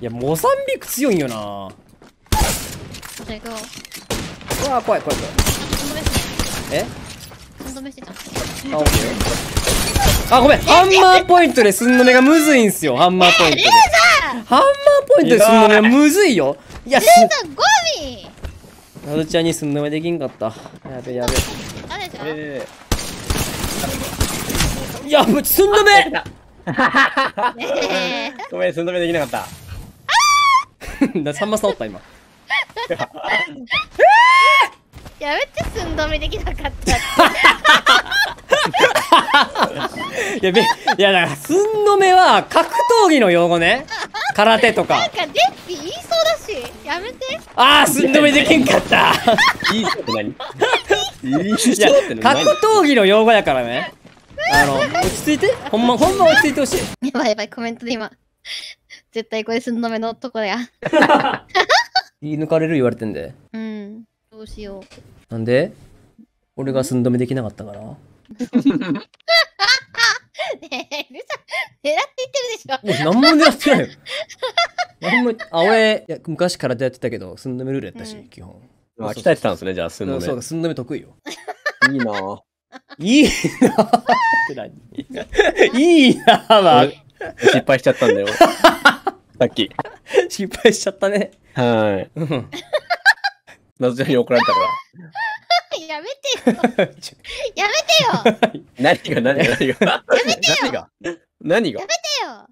いやモザンビーク強いんよな。じうわ怖い怖い怖い。え寸止めしてたあオッケーあごめん。ハンマーポイントで寸止めがむずいんすよハンマーポイントで。ハンマーポイントで寸止めがむずいよ。いやすレーザーゴミ！などちゃんに寸止めできんかった。やべやべ。あれじゃんえいやぶ寸止め！ごめん、寸止めできなかった。ださんまさんおった今。え やめて寸止めできなかった いやべいやだから寸止めは格闘技の用語ね。空手とか。なんかデッピ言いそうだし。やめて。ああ寸止めできんかった。いい人って何？いやって何格闘技の用語やからね。あの落ち着いて。ほんまほんま落ち着いてほしい。やばいやばいコメントで今絶対これ寸止めの男だや。言い抜かれる言われてんで。うん。どうしよう。なんで？俺が寸止めできなかったから。ねえルサ狙って言ってるでしょ。いや何も狙ってないよ。何もあ俺いや昔からやってたけど寸止めルールやったし、うん。あ、基本。鍛えてたんですね、じゃあ、寸止そうか寸止め得意よ。め。いいな。ぁ。いいな。って何いいなは俺失敗しちゃったんだよ。さっき。失敗しちゃったね。はい。うん。謎ちゃんに怒られたから。やめてよ。やめてよ何が？何が何が何が？何が？やめてよ